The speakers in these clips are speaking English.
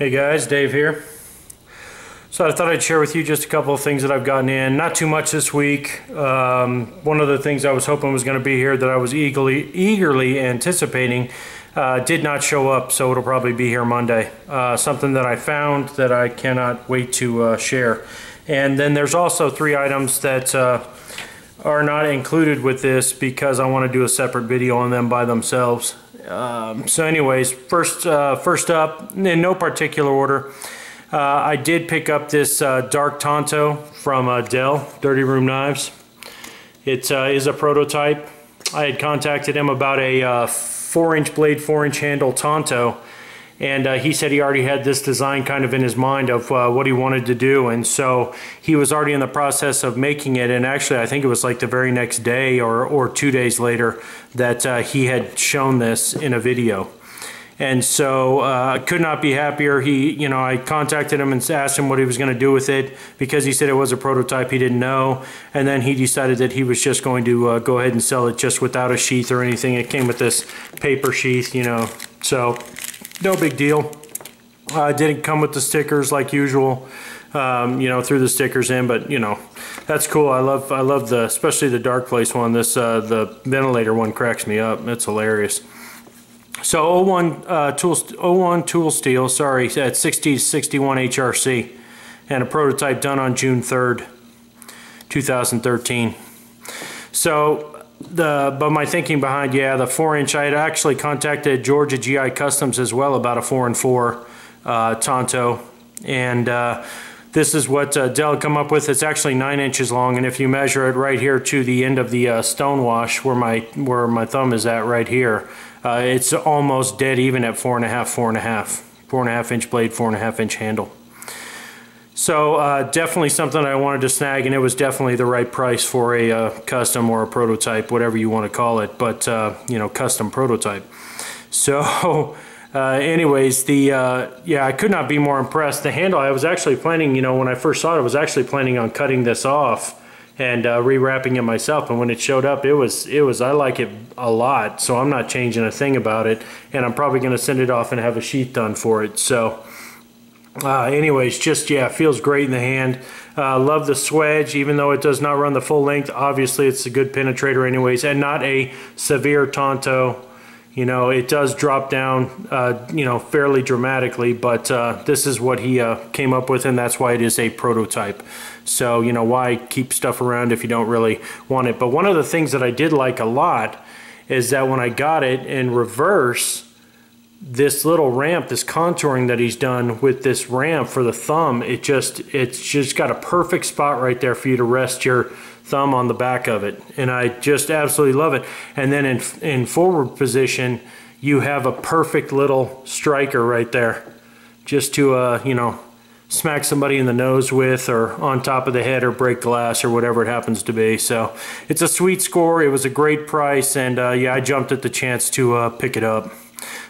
Hey guys, Dave here. So I thought I'd share with you just a couple of things that I've gotten in. Not too much this week. Um, one of the things I was hoping was going to be here that I was eagerly, eagerly anticipating uh, did not show up, so it'll probably be here Monday. Uh, something that I found that I cannot wait to uh, share. And then there's also three items that uh, are not included with this because I want to do a separate video on them by themselves. Um, so anyways, first, uh, first up, in no particular order, uh, I did pick up this uh, Dark Tonto from uh, Dell, Dirty Room Knives. It uh, is a prototype. I had contacted him about a uh, 4-inch blade, 4-inch handle Tonto, and uh, he said he already had this design kind of in his mind of uh, what he wanted to do. And so he was already in the process of making it. And actually I think it was like the very next day or, or two days later that uh, he had shown this in a video. And so uh, could not be happier. He you know I contacted him and asked him what he was going to do with it. Because he said it was a prototype he didn't know. And then he decided that he was just going to uh, go ahead and sell it just without a sheath or anything. It came with this paper sheath you know. So no big deal. Uh, didn't come with the stickers like usual. Um, you know, threw the stickers in, but you know, that's cool. I love, I love the, especially the dark place one. This, uh, the ventilator one cracks me up. It's hilarious. So O1 uh, tool, O1 tool steel, sorry, at 6061 HRC, and a prototype done on June 3rd, 2013. So the but my thinking behind yeah the four inch I had actually contacted Georgia GI Customs as well about a four and four uh, Tonto. And uh, this is what uh, Dell come up with. It's actually nine inches long and if you measure it right here to the end of the uh, stone wash where my where my thumb is at right here uh, it's almost dead even at four and a half four and a half four and a half inch blade four and a half inch handle so uh, definitely something I wanted to snag, and it was definitely the right price for a uh, custom or a prototype, whatever you want to call it, but uh, you know, custom prototype. So, uh, anyways, the uh, yeah, I could not be more impressed. The handle, I was actually planning, you know, when I first saw it, I was actually planning on cutting this off and uh, rewrapping it myself. And when it showed up, it was it was I like it a lot, so I'm not changing a thing about it, and I'm probably going to send it off and have a sheet done for it. So. Uh, anyways, just yeah, feels great in the hand. Uh, love the swedge, even though it does not run the full length. Obviously, it's a good penetrator, anyways, and not a severe Tonto. You know, it does drop down, uh, you know, fairly dramatically, but uh, this is what he uh, came up with, and that's why it is a prototype. So, you know, why keep stuff around if you don't really want it? But one of the things that I did like a lot is that when I got it in reverse, this little ramp, this contouring that he's done with this ramp for the thumb, it just it's just got a perfect spot right there for you to rest your thumb on the back of it. And I just absolutely love it. And then in, in forward position, you have a perfect little striker right there just to, uh, you know, smack somebody in the nose with or on top of the head or break glass or whatever it happens to be. So it's a sweet score. It was a great price. And uh, yeah, I jumped at the chance to uh, pick it up.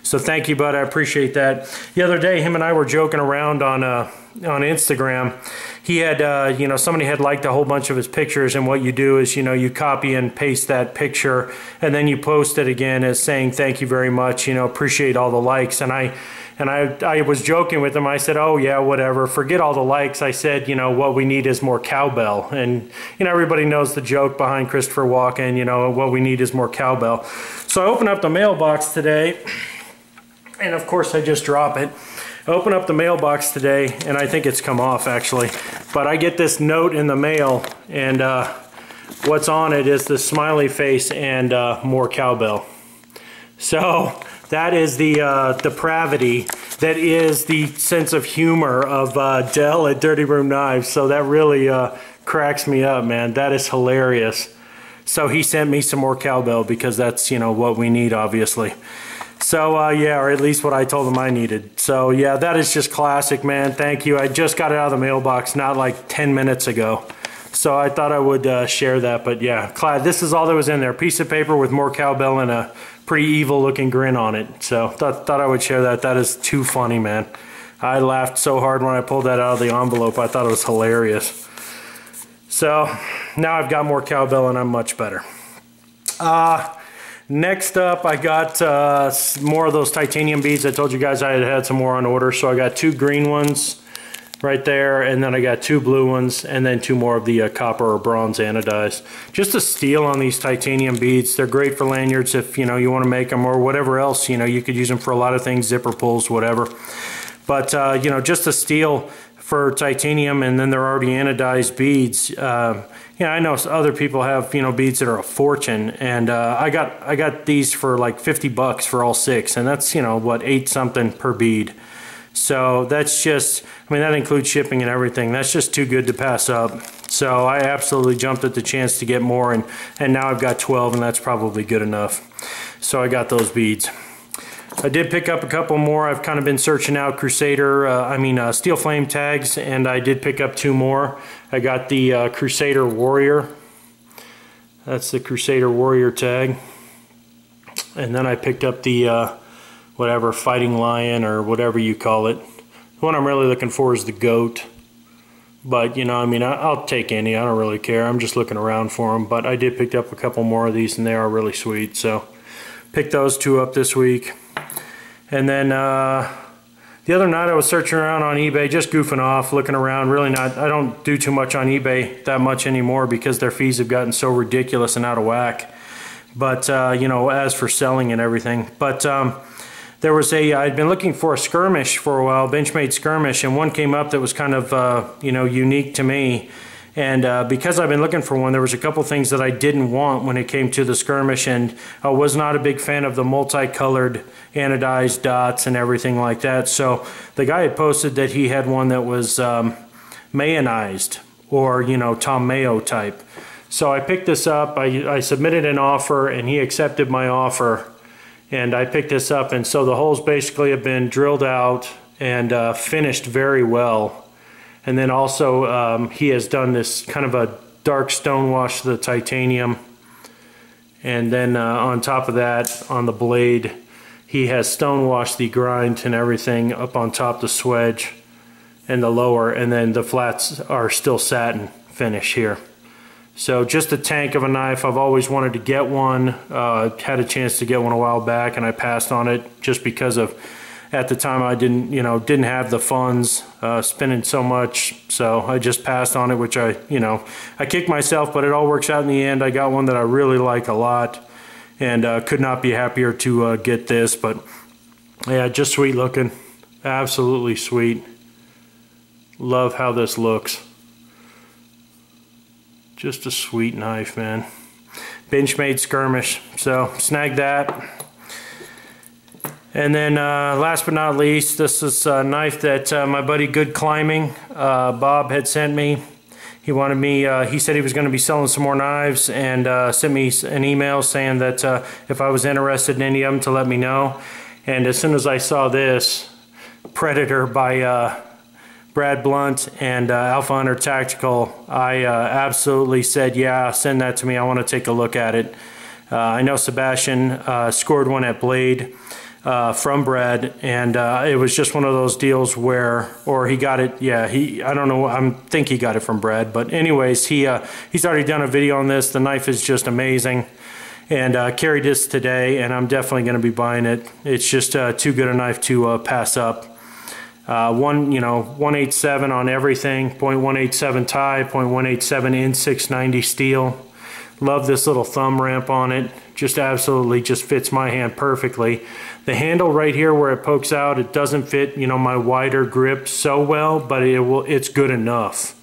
So thank you, bud. I appreciate that. The other day, him and I were joking around on uh, on Instagram. He had, uh, you know, somebody had liked a whole bunch of his pictures, and what you do is, you know, you copy and paste that picture, and then you post it again as saying thank you very much. You know, appreciate all the likes. And I and I, I was joking with him. I said, "Oh yeah, whatever. Forget all the likes." I said, "You know what we need is more cowbell." And you know everybody knows the joke behind Christopher Walken. You know what we need is more cowbell. So I opened up the mailbox today and of course I just drop it. I open up the mailbox today and I think it's come off actually, but I get this note in the mail and uh, what's on it is the smiley face and uh, more cowbell. So that is the uh, depravity that is the sense of humor of uh, Dell at Dirty Room Knives. So that really uh, cracks me up, man. That is hilarious. So he sent me some more cowbell because that's, you know, what we need, obviously. So uh, yeah, or at least what I told him I needed. So yeah, that is just classic, man. Thank you. I just got it out of the mailbox not like 10 minutes ago. So I thought I would uh, share that. But yeah, Clyde, this is all that was in there. Piece of paper with more cowbell and a pretty evil looking grin on it. So thought, thought I would share that. That is too funny, man. I laughed so hard when I pulled that out of the envelope. I thought it was hilarious. So now I've got more cowbell and I'm much better. Uh, Next up, I got uh, more of those titanium beads. I told you guys I had had some more on order, so I got two green ones right there, and then I got two blue ones, and then two more of the uh, copper or bronze anodized. Just a steal on these titanium beads. They're great for lanyards if you know you want to make them or whatever else. You know, you could use them for a lot of things, zipper pulls, whatever. But uh, you know, just a steal for titanium, and then they're already anodized beads. Uh, yeah, I know other people have you know beads that are a fortune, and uh, I got I got these for like 50 bucks for all six, and that's you know what eight something per bead. So that's just, I mean, that includes shipping and everything. That's just too good to pass up. So I absolutely jumped at the chance to get more, and, and now I've got 12, and that's probably good enough. So I got those beads. I did pick up a couple more. I've kind of been searching out Crusader, uh, I mean, uh, Steel Flame tags, and I did pick up two more. I got the uh, Crusader Warrior. That's the Crusader Warrior tag. And then I picked up the uh, whatever fighting lion or whatever you call it. The one I'm really looking for is the goat. But you know, I mean, I, I'll take any. I don't really care. I'm just looking around for them. But I did pick up a couple more of these, and they are really sweet. So, picked those two up this week. And then uh, the other night, I was searching around on eBay, just goofing off, looking around. Really not. I don't do too much on eBay that much anymore because their fees have gotten so ridiculous and out of whack. But uh, you know, as for selling and everything, but. Um, there was a I'd been looking for a skirmish for a while, Benchmade skirmish, and one came up that was kind of uh, you know unique to me. And uh, because I've been looking for one, there was a couple things that I didn't want when it came to the skirmish, and I was not a big fan of the multicolored anodized dots and everything like that. So the guy had posted that he had one that was um, mayonized or you know Tom Mayo type. So I picked this up. I, I submitted an offer, and he accepted my offer and I picked this up and so the holes basically have been drilled out and uh, finished very well. And then also um, he has done this kind of a dark stone wash to the titanium. And then uh, on top of that on the blade he has stone washed the grind and everything up on top the swedge and the lower and then the flats are still satin finish here so just a tank of a knife. I've always wanted to get one. Uh, had a chance to get one a while back, and I passed on it just because of at the time I didn't, you know, didn't have the funds, uh, spending so much. So I just passed on it, which I, you know, I kicked myself, but it all works out in the end. I got one that I really like a lot, and uh, could not be happier to uh, get this. But yeah, just sweet looking, absolutely sweet. Love how this looks. Just a sweet knife, man. Benchmade skirmish. So snag that. And then uh, last but not least, this is a knife that uh, my buddy Good Climbing, uh, Bob had sent me. He wanted me, uh, he said he was going to be selling some more knives and uh, sent me an email saying that uh, if I was interested in any of them to let me know. And as soon as I saw this, Predator by Brad Blunt and uh, Alpha Hunter Tactical, I uh, absolutely said, yeah, send that to me. I want to take a look at it. Uh, I know Sebastian uh, scored one at Blade uh, from Brad, and uh, it was just one of those deals where, or he got it, yeah, he, I don't know, I think he got it from Brad, but anyways, he he's already done a video on this. The knife is just amazing. And carried this today, and I'm definitely going to be buying it. It's just too good a knife to pass up. Uh, one, you know, 187 on everything, 0.187 tie, 0.187 in 690 steel. Love this little thumb ramp on it. Just absolutely just fits my hand perfectly. The handle right here where it pokes out, it doesn't fit, you know, my wider grip so well, but it will, it's good enough.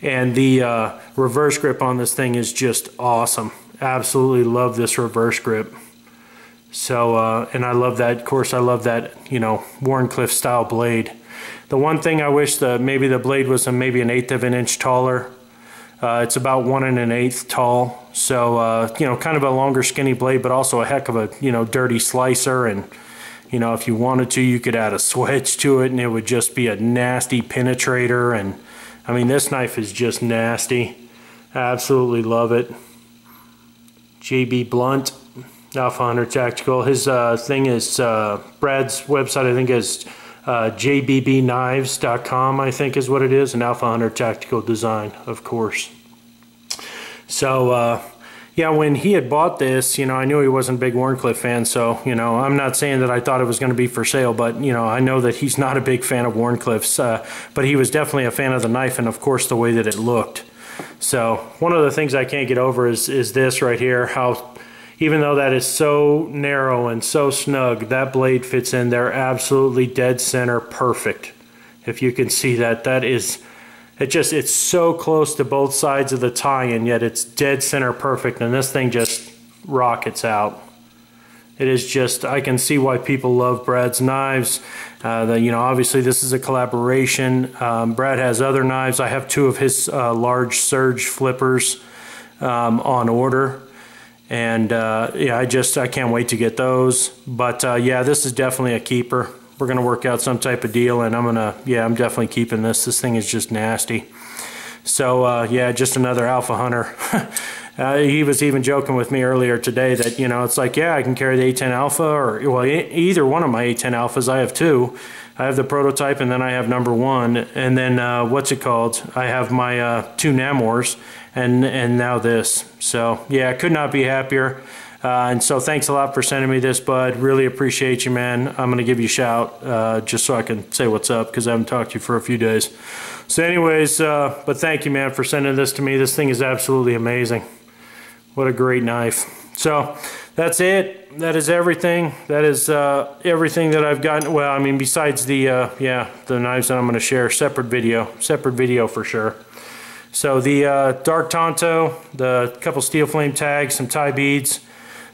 And the uh, reverse grip on this thing is just awesome. Absolutely love this reverse grip. So, uh, and I love that, of course, I love that, you know, Wharncliffe style blade. The one thing I wish the maybe the blade was a, maybe an eighth of an inch taller. Uh, it's about one and an eighth tall. So, uh, you know, kind of a longer skinny blade, but also a heck of a, you know, dirty slicer. And, you know, if you wanted to, you could add a switch to it and it would just be a nasty penetrator. And, I mean, this knife is just nasty. Absolutely love it. JB Blunt. Alpha Hunter Tactical. His uh, thing is uh, Brad's website. I think is jbbknives.com. I think is what it is, and Alpha Hunter Tactical Design, of course. So uh, yeah, when he had bought this, you know, I knew he wasn't a big Wharncliffe fan, so, you know, I'm not saying that I thought it was going to be for sale, but, you know, I know that he's not a big fan of Wharncliffe's, uh, but he was definitely a fan of the knife and, of course, the way that it looked. So, one of the things I can't get over is, is this right here, how even though that is so narrow and so snug, that blade fits in there absolutely dead center perfect. If you can see that, that is it just, it's so close to both sides of the tie and yet it's dead center perfect and this thing just rockets out. It is just, I can see why people love Brad's knives. Uh, the, you know, obviously this is a collaboration. Um, Brad has other knives. I have two of his uh, large surge flippers um, on order. And uh, yeah, I just, I can't wait to get those. But uh, yeah, this is definitely a keeper we're to work out some type of deal and I'm to, yeah, I'm definitely keeping this. This thing is just nasty. So uh, yeah, just another alpha hunter. uh, he was even joking with me earlier today that, you know, it's like, yeah, I can carry the A10 Alpha or, well, either one of my A10 Alphas. I have two. I have the prototype and then I have number one. And then uh, what's it called? I have my uh, two Namors and, and now this. So yeah, I could not be happier. Uh, and so thanks a lot for sending me this, bud. Really appreciate you, man. I'm going to give you a shout uh, just so I can say what's up because I haven't talked to you for a few days. So anyways, uh, but thank you, man, for sending this to me. This thing is absolutely amazing. What a great knife. So that's it. That is everything. That is uh, everything that I've gotten. Well, I mean, besides the, uh, yeah, the knives that I'm going to share. Separate video. Separate video for sure. So the uh, Dark Tonto, the couple steel flame tags, some tie beads,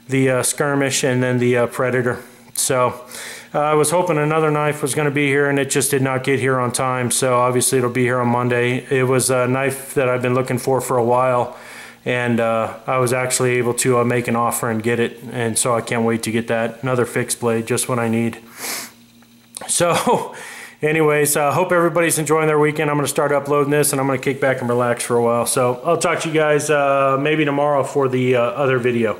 the uh, skirmish and then the uh, predator. So uh, I was hoping another knife was going to be here and it just did not get here on time. So obviously it'll be here on Monday. It was a knife that I've been looking for for a while and uh, I was actually able to uh, make an offer and get it. And so I can't wait to get that. Another fixed blade, just what I need. So anyways, I uh, hope everybody's enjoying their weekend. I'm to start uploading this and I'm to kick back and relax for a while. So I'll talk to you guys uh, maybe tomorrow for the uh, other video.